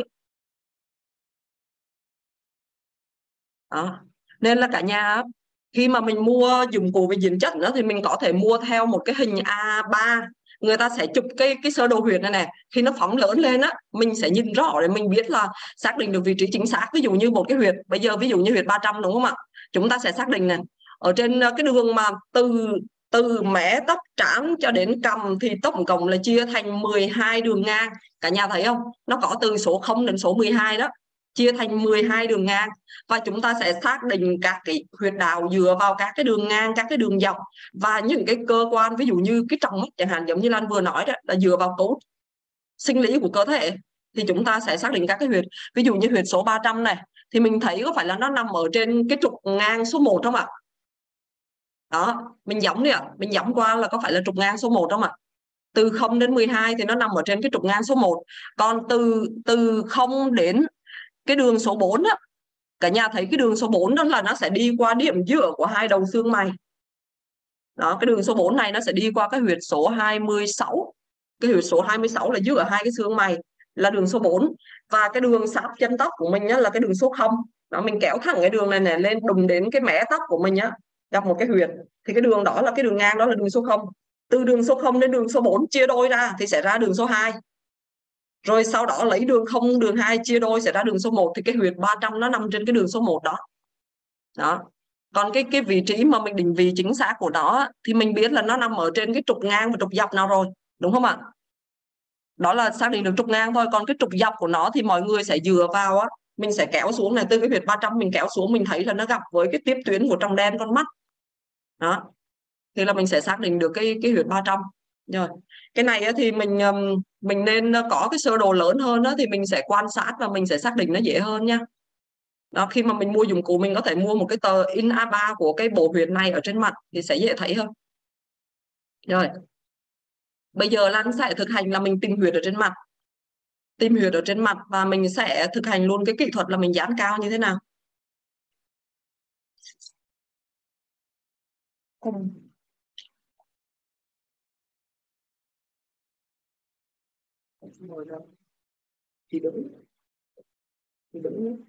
Đó. nên là cả nhà khi mà mình mua dụng cụ về dưỡng chất nữa thì mình có thể mua theo một cái hình A3 người ta sẽ chụp cái cái sơ đồ huyệt này này khi nó phóng lớn lên á, mình sẽ nhìn rõ để mình biết là xác định được vị trí chính xác. Ví dụ như một cái huyệt, bây giờ ví dụ như huyệt 300 đúng không ạ? Chúng ta sẽ xác định nè, ở trên ờ, cái đường mà từ từ mé tóc trán cho đến cầm thì tổng cộng là chia thành 12 đường ngang. Cả nhà thấy không? Nó có từ số 0 đến số 12 đó chia thành 12 đường ngang, và chúng ta sẽ xác định các cái huyệt đạo dựa vào các cái đường ngang, các cái đường dọc, và những cái cơ quan, ví dụ như cái trọng mắt chẳng hạn, giống như Lan vừa nói đó, là dựa vào cấu sinh lý của cơ thể, thì chúng ta sẽ xác định các cái huyệt. Ví dụ như huyệt số 300 này, thì mình thấy có phải là nó nằm ở trên cái trục ngang số 1 không ạ? Đó, mình giống đi ạ, mình giống qua là có phải là trục ngang số 1 không ạ? Từ 0 đến 12 thì nó nằm ở trên cái trục ngang số 1 còn từ từ 0 đến cái đường số 4 á. Cả nhà thấy cái đường số 4 đó là nó sẽ đi qua điểm giữa của hai đầu xương mày. Đó cái đường số 4 này nó sẽ đi qua cái huyệt số 26 cái huyệt số 26 là giữa hai cái xương mày là đường số 4 và cái đường sáp chân tóc của mình nhá, là cái đường số 0 đó mình kéo thẳng cái đường này này lên đùng đến cái mẻ tóc của mình nhá gặp một cái huyệt. Thì cái đường đó là cái đường ngang đó là đường số 0 từ đường số 0 đến đường số 4 chia đôi ra thì sẽ ra đường số 2 rồi sau đó lấy đường không, đường 2 chia đôi sẽ ra đường số 1 thì cái huyệt 300 nó nằm trên cái đường số 1 đó. Đó. Còn cái cái vị trí mà mình định vị chính xác của nó thì mình biết là nó nằm ở trên cái trục ngang và trục dọc nào rồi, đúng không ạ? Đó là xác định được trục ngang thôi. Còn cái trục dọc của nó thì mọi người sẽ dựa vào á, mình sẽ kéo xuống này. Từ cái huyệt 300 mình kéo xuống, mình thấy là nó gặp với cái tiếp tuyến của trong đen con mắt. Đó. Thì là mình sẽ xác định được cái cái huyệt 300 rồi, cái này thì mình mình nên có cái sơ đồ lớn hơn đó thì mình sẽ quan sát và mình sẽ xác định nó dễ hơn nha. Đó, khi mà mình mua dụng cụ, mình có thể mua một cái tờ in A3 của cái bộ huyệt này ở trên mặt thì sẽ dễ thấy hơn. Rồi. Bây giờ Lan sẽ thực hành là mình tìm huyệt ở trên mặt. Tìm huyệt ở trên mặt và mình sẽ thực hành luôn cái kỹ thuật là mình dán cao như thế nào. Ngồi thôi thì đứng thì đứng nhé.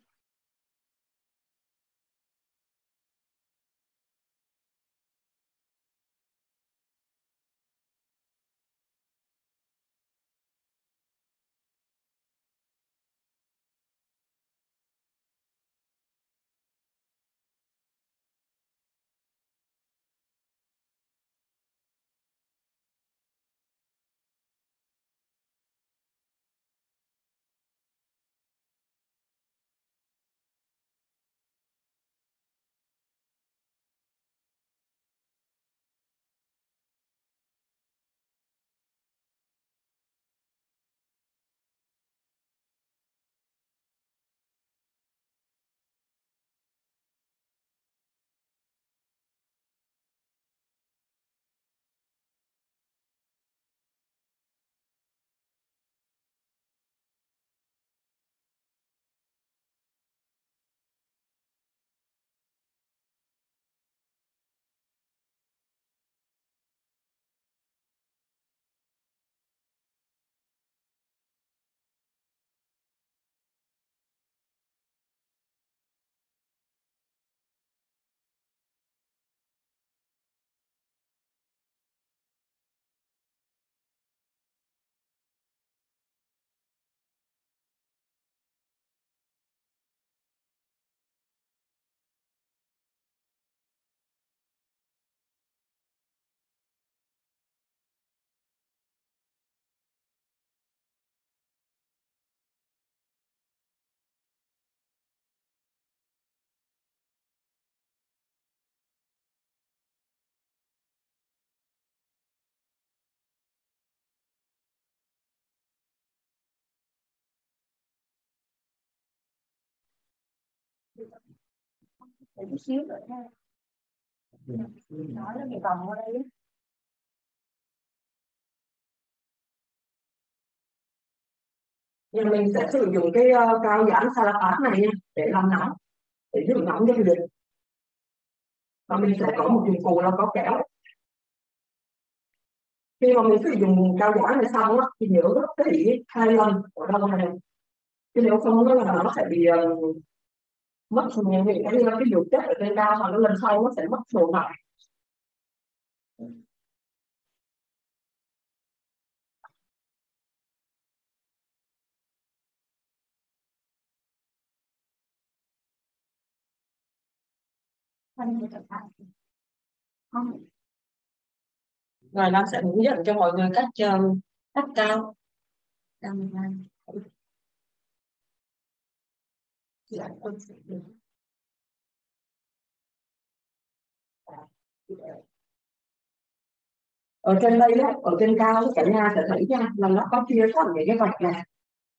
Chút xíu nữa ha nói là mình vòng qua đây. Nhưng mình sẽ sử dụng cái uh, cao giãn salapat này nha để làm nóng để giữ nóng cho dịch và mình sẽ có một dụng cụ là có kéo khi mà mình sử dụng cao giãn này xong á thì nhớ rất kỹ hai lần ở đâu này chứ nếu không đó là nó sẽ bị uh, mất nhiều những cái cái dục chất ở trên cao mà nó lên sau nó sẽ mất độ lại rồi Lam sẽ hướng dẫn cho mọi người cách um, cách cao. Ở trên đây á, ở trên cao cả nhà sẽ thấy nha là nó có chia sẵn những cái vạch này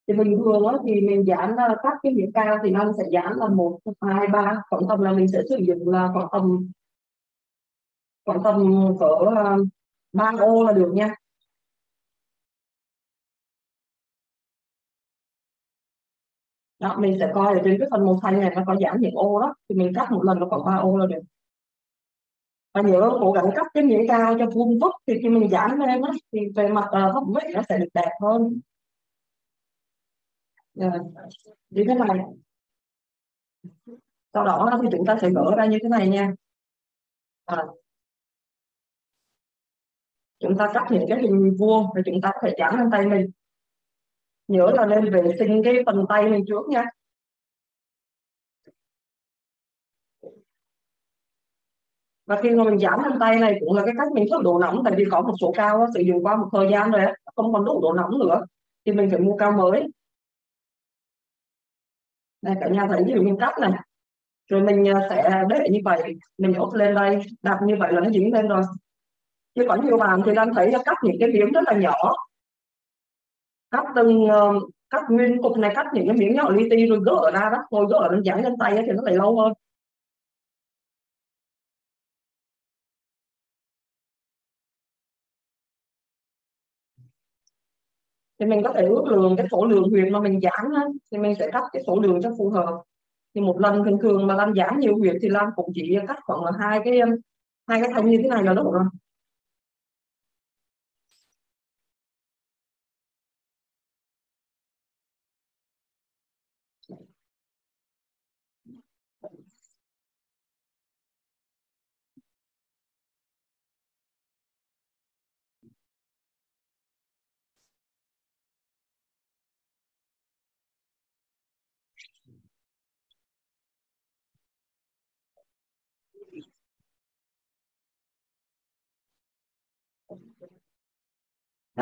thì bình thường á, thì mình dán ờ, các cái điểm cao thì nó sẽ dán là một hai ba. Khoảng tầm là mình sẽ sử dụng là khoảng tầm khoảng tầm cỡ ờ, ba ô là được nha. Đó mình sẽ coi ở trên cái phần màu xanh này nó có giảm những ô đó thì mình cắt một lần nó khoảng ba ô là được. Và nhớ cố gắng cắt cái miếng cao cho vuông vức thì khi mình giảm lên á thì về mặt uh, thẩm mỹ nó sẽ được đẹp hơn. Dạ, như thế này. Sau đó thì chúng ta sẽ gỡ ra như thế này nha. À. chúng ta cắt những cái hình vuông rồi chúng ta có thể giảm lên tay mình nhớ là nên vệ sinh cái phần tay mình trước nha. Và khi mà mình giảm lên tay này cũng là cái cách mình thức độ nóng, tại vì có một số cao sử dụng qua một thời gian rồi không còn đủ độ nóng nữa, thì mình phải mua cao mới. Này cả nhà thấy ví dụ mình cắt này, rồi mình à, sẽ để như vậy, mình úp lên đây, đặt như vậy là nó dính lên rồi. Chứ có nhiều bạn thì đang thấy là cắt những cái miếng rất là nhỏ cắt từng ờ, cắt nguyên cục này cắt những cái miếng nhỏ li ti rồi gỡ ra đó rồi gỡ nó dán lên tay thì nó lại lâu hơn. Thì mình có thể ước lượng cái số lượng huyệt mà mình giảm á, thì mình sẽ cắt cái số lượng cho phù hợp. Thì một lần thường thường mà làm giảm nhiều huyệt thì làm cũng chỉ cắt khoảng là hai cái hai cái thanh như thế này là đủ rồi.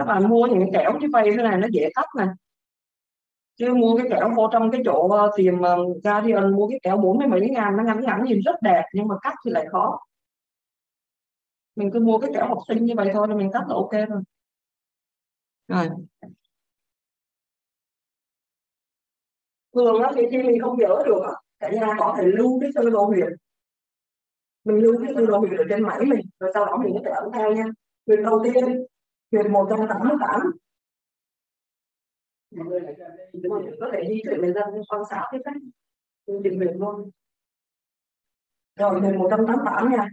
Các bạn mua những cái kẹo như vậy thế này nó dễ cắt này. Chứ mua cái kẹo vô trong cái chỗ ờ, tìm ờ, ra uh, Guardian mua cái kẹo bốn mươi mấy ngàn nó ngắn ngắn nhìn rất đẹp nhưng mà cắt thì lại khó. Mình cứ mua cái kẹo học sinh như vậy thôi là mình cắt là ok rồi. Rồi. Thường á thì khi mình không nhớ được cả nhà có thể lưu cái sơ đồ huyệt mình lưu cái sơ đồ huyệt ở trên máy mình rồi sau đó mình có thể ấn theo nha. Việc đầu tiên huyệt 188 mọi người có thể di chuyển người dân quan sát cái cách định huyệt luôn. Rồi huyệt 188 nha.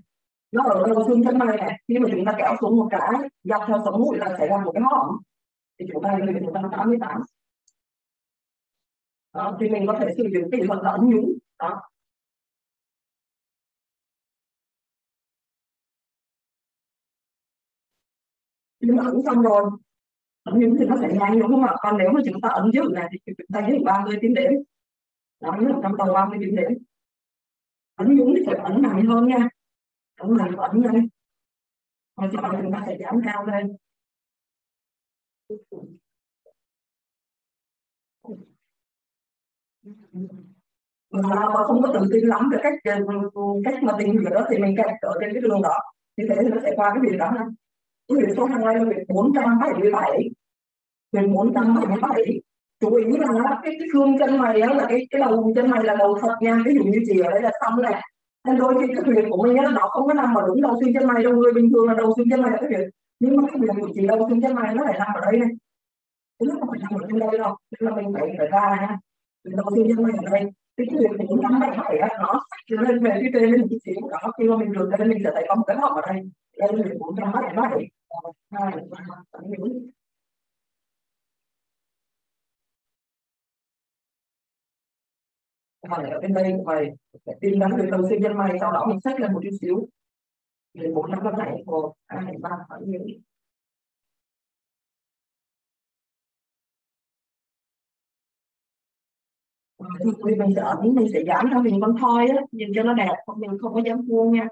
Nó ở đầu xương chân mày này? Khi mà chúng ta kéo xuống một cái dọc theo sống mũi là sẽ ra một cái hõm thì chúng ta huyệt 188 đó, thì mình có thể sử dụng kỹ thuật là ấn nhúng. Đó chúng ta ứng xong rồi, nhưng thì nó sẽ nhanh đúng không ạ còn nếu mà chúng ta ấn trước này thì chúng ta giữ 30 tiếng đếm đó là trong tàu 30 tiếng đếm ấn nhúng thì sẽ ấn mạnh hơn nha. Ấn mạnh và ấn nhanh. Rồi sau đó chúng ta sẽ giảm cao lên. Mà không có tự tin lắm về cách ừ, ừ, cách mà tìm hiểu đó, thì mình kẹt ở trên cái đường đó. Như thế thì nó sẽ qua cái việc đó ha quyển số hai là việc bốn trăm mươi bảy. Bốn trăm mươi bảy. Chú ý là cái cái xương chân mày đó là cái cái đầu chân mày là đầu thật nha. Ví dụ như chị ở đây là xong này nên đôi khi cái huyệt của mình nó không có nằm ở đúng đầu xương chân mày đâu. Người bình thường là đầu xương chân mày là cái huyệt nhưng mà cái huyệt của chị đầu xương chân mày nó lại nằm ở đây này. Nó không phải nằm ở trong đây đâu. Nên là mình phải phải ra nha. Đầu xương chân mày ở đây. Cái chuyện cũng nắm bảy bảy nó lên về cái trên. Lên một xíu đó khi mà mình được lên mình sẽ thấy có một cái hộp ở đây. Đây là bốn trăm bảy bảy hai ba Rồi ở bên đây vậy tin nhắn được đầu sinh chân mày sau đó mình xách lên một chút xíu để bốn năm năm này một hai ba bảy thì mình sẽ ẩn mình sẽ giảm thôi, mình con thoi á. Nhìn cho nó đẹp mình không có dám vuông nha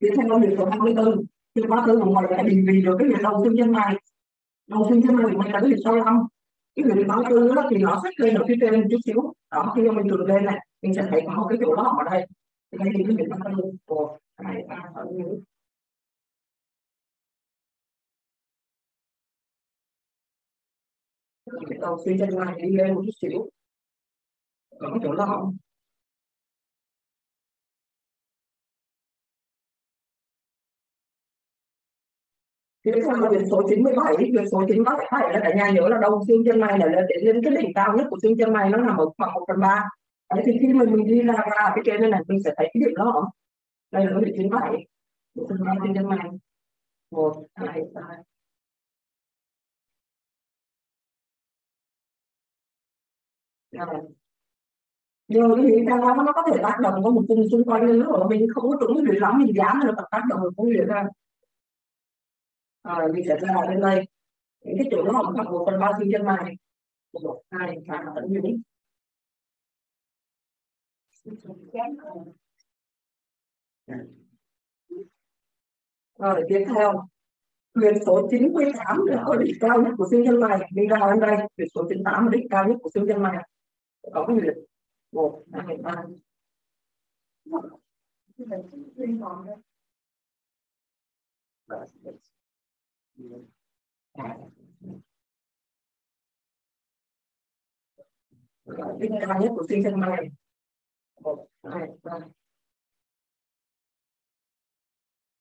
thì theo là việc số 24 thì quá 34 mọi người đã định vị được cái việc đầu tư nhân này đầu tư nhân này mình là cái việc sâu lắm cái việc 34 đó thì nó xách lên ở phía trên chút xíu. Đó, khi mà mình turn lên này, mình sẽ thấy có một cái chỗ đó ở đây. Thì đây thì cái việc 34 một hai ba ở cái đầu xuyên chân ngoài đi lên một chút xíu. Có cái chỗ đó không? Tiếp theo là số 97 việc số 97 là cả nhà nhớ là đầu xương chân mày này là để lên cái đỉnh cao nhất của xương chân mày nó nằm ở khoảng một phần ba. Đấy, thì khi mà mình đi ra ra cái trên này mình sẽ thấy cái điểm đó đây là cái vị 97 xương mày xương chân mày một hai ba. Giờ thì đang nó nó có thể tác động có một vùng xung quanh nữa mà mình không có trúng cái lắm mình dám là tác động của con lưỡi ra à, mình sẽ ra bên đây. Những cái chỗ nó bằng một phần ba sinh chân mày một hai và tận dụng. Rồi tiếp theo. Quyền số 98 là ở đỉnh cao nhất của sinh chân mày mình ra bên đây quyền số 98 là đỉnh cao nhất của sinh chân mày có cái gì một hai ba đỉnh cao nhất của xương chân mày một hai ba.